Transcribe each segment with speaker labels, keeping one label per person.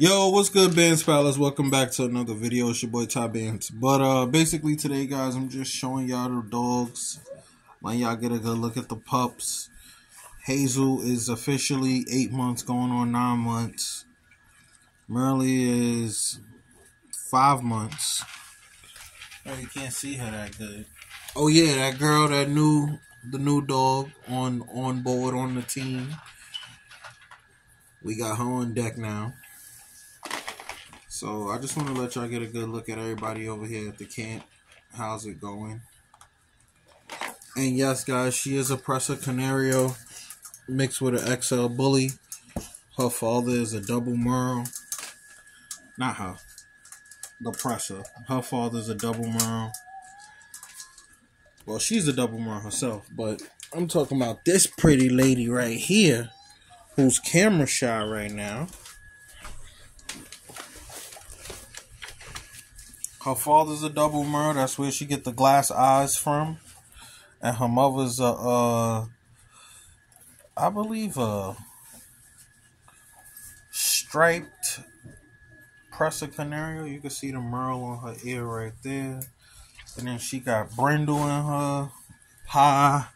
Speaker 1: Yo, what's good, Bandz Palace? Welcome back to another video. It's your boy Ty Bands. But uh basically today, guys, I'm just showing y'all the dogs. Letting y'all get a good look at the pups. Hazel is officially eight months, going on nine months. Merle is five months. Oh, you can't see her that good. Oh yeah, that girl, that new the new dog on on board on the team. We got her on deck now. So I just want to let y'all get a good look at everybody over here at the camp. How's it going? And yes, guys, she is a Presa Canario mixed with an XL Bully. Her father is a double Merle. Not her. The Presa. Her father's a double Merle. Well, she's a double Merle herself, but I'm talking about this pretty lady right here who's camera shy right now. Her father's a double Merle. That's where she get the glass eyes from. And her mother's a, uh, I believe, a striped Presa Canario. You can see the Merle on her ear right there. And then she got Brindle in her, Pie,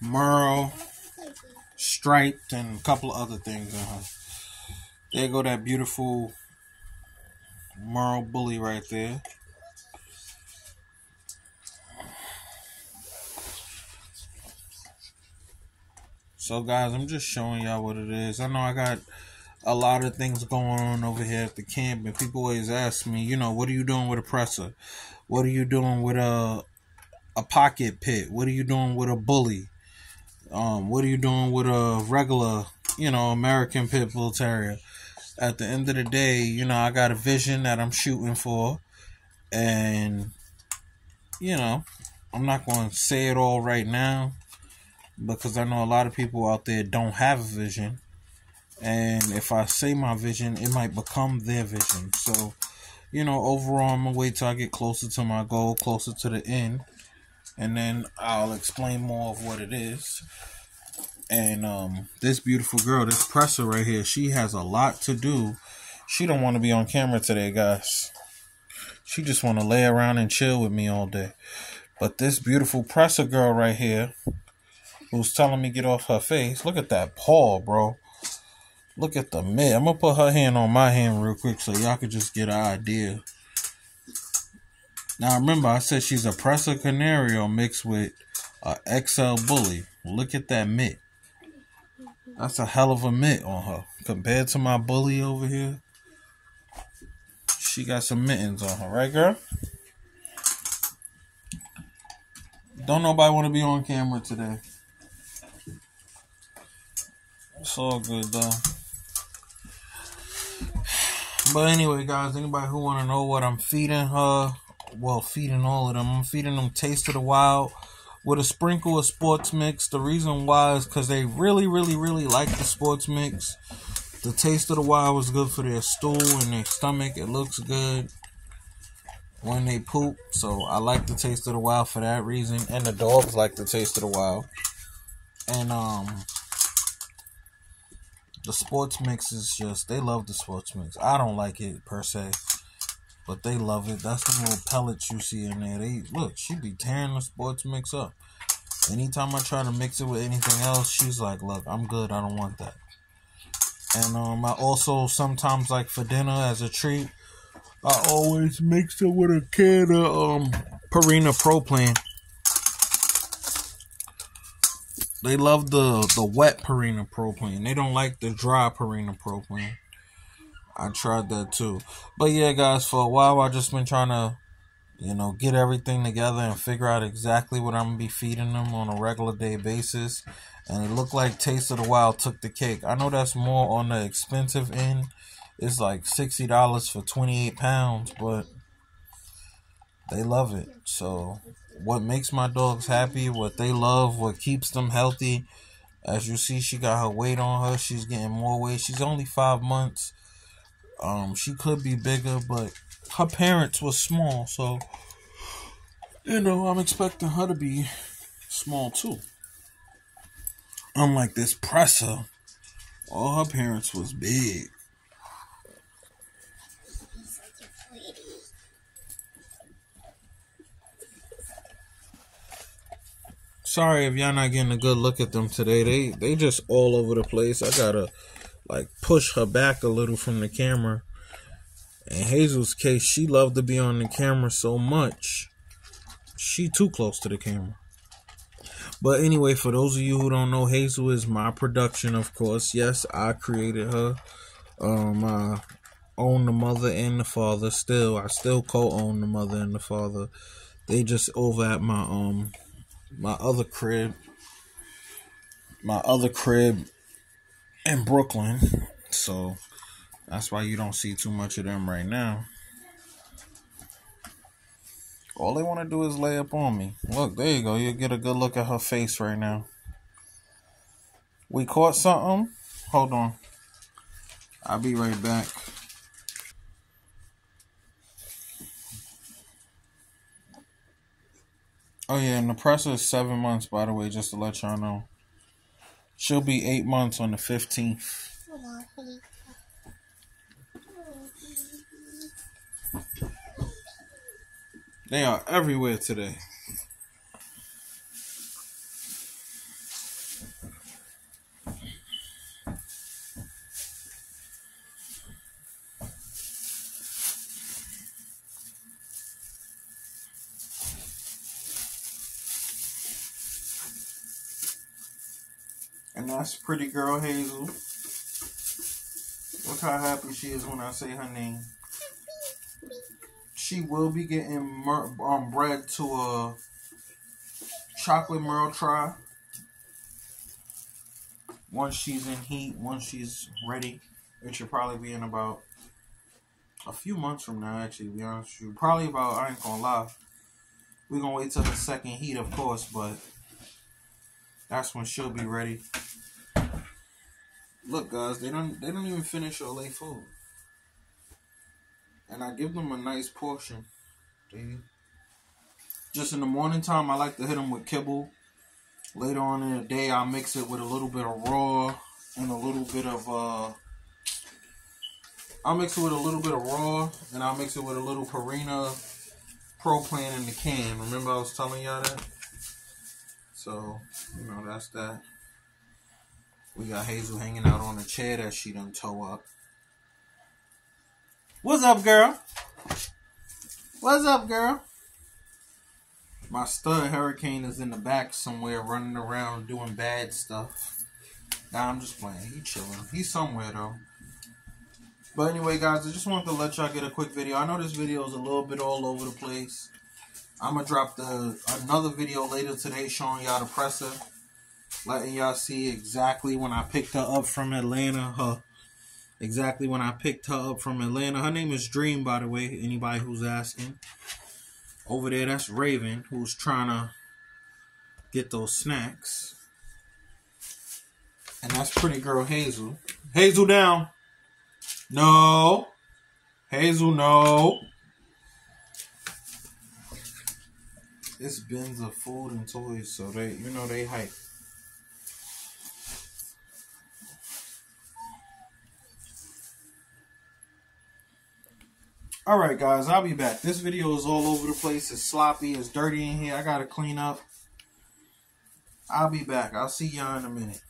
Speaker 1: Merle, Striped, and a couple of other things in her. There go that beautiful Merle Bully right there. So guys, I'm just showing y'all what it is. I know I got a lot of things going on over here at the camp and people always ask me, you know, what are you doing with a Presa? What are you doing with a a pocket pit? What are you doing with a bully? Um, what are you doing with a regular, you know, American pit bull terrier? At the end of the day, you know, I got a vision that I'm shooting for. And, you know, I'm not going to say it all right now because I know a lot of people out there don't have a vision. And if I say my vision, it might become their vision. So, you know, overall, I'm going to wait till I get closer to my goal, closer to the end. And then I'll explain more of what it is. And um, this beautiful girl, this Presa right here, she has a lot to do. She don't want to be on camera today, guys. She just want to lay around and chill with me all day. But this beautiful Presa girl right here, who's telling me get off her face. Look at that paw, bro. Look at the mitt. I'm gonna put her hand on my hand real quick so y'all can just get an idea. Now remember, I said she's a Presa Canario mixed with a XL Bully. Look at that mitt. That's a hell of a mitt on her. Compared to my bully over here, she got some mittens on her, right, girl? Don't nobody want to be on camera today. It's all good though. But anyway, guys, anybody who want to know what I'm feeding her, well, feeding all of them, I'm feeding them Taste of the Wild with a sprinkle of sports mix. The reason why is because they really, really, really like the sports mix. The taste of the wild was good for their stool and their stomach. It looks good when they poop. So I like the taste of the wild for that reason. And the dogs like the taste of the wild. And um the sports mix is just they love the sports mix. I don't like it per se. But they love it. That's the little pellets you see in there. They look, she be tearing the sports mix up. Anytime I try to mix it with anything else, she's like, "Look, I'm good. I don't want that." And um, I also sometimes like for dinner as a treat, I always mix it with a can of um Purina Pro Plan. They love the the wet Purina Pro Plan. They don't like the dry Purina Pro Plan. I tried that too. But yeah, guys, for a while I just been trying to, you know, get everything together and figure out exactly what I'm gonna be feeding them on a regular day basis. And it looked like Taste of the Wild took the cake. I know that's more on the expensive end. It's like sixty dollars for twenty eight pounds, but they love it. So what makes my dogs happy, what they love, what keeps them healthy. As you see, she got her weight on her. She's getting more weight. She's only five months. Um, she could be bigger, but her parents were small, so you know I'm expecting her to be small too. Unlike this Presa, all her parents was big. Sorry if y'all not getting a good look at them today. They they just all over the place. I gotta like push her back a little from the camera. In Hazel's case, she loved to be on the camera so much. She too close to the camera. But anyway, for those of you who don't know, Hazel is my production, of course. Yes, I created her. Um, I own the mother and the father. Still, I still co-own the mother and the father. They just over at my um my other crib, my other crib in Brooklyn. So that's why you don't see too much of them right now. All they want to do is lay up on me. Look, there you go. You get a good look at her face right now. We caught something. Hold on. I'll be right back. Oh yeah, and the Presa is seven months, by the way, just to let y'all know. She'll be eight months on the fifteenth. They are everywhere today. That's pretty girl Hazel. Look how happy she is when I say her name. She will be getting um, bred to a chocolate merle tri. Once she's in heat, once she's ready, it should probably be in about a few months from now, actually, to be honest with you. Probably about, I ain't gonna lie. We're gonna wait till the second heat, of course, but that's when she'll be ready. Look, guys, they don't they don't even finish all lay food, and I give them a nice portion. Just in the morning time, I like to hit them with kibble. Later on in the day, I'll mix it with a little bit of raw and a little bit of uh. I'll mix it with a little bit of raw, and I'll mix it with a little Purina Pro Plan in the can. Remember I was telling y'all that? So, you know, that's that. We got Hazel hanging out on a chair that she done tow up. What's up, girl? What's up, girl? My stud hurricane is in the back somewhere running around doing bad stuff. Nah, I'm just playing. He chilling. He's somewhere though. But anyway, guys, I just wanted to let y'all get a quick video. I know this video is a little bit all over the place. I'm gonna drop the another video later today showing y'all the Presa, letting y'all see exactly when I picked her up from Atlanta. Her exactly when I picked her up from Atlanta. Her name is Dream, by the way. Anybody who's asking. Over there, that's Raven, who's trying to get those snacks. And that's pretty girl Hazel. Hazel down. No. Hazel, no. It's bins of food and toys, so they, you know, they hype. Alright guys, I'll be back. This video is all over the place. It's sloppy. It's dirty in here. I gotta clean up. I'll be back. I'll see y'all in a minute.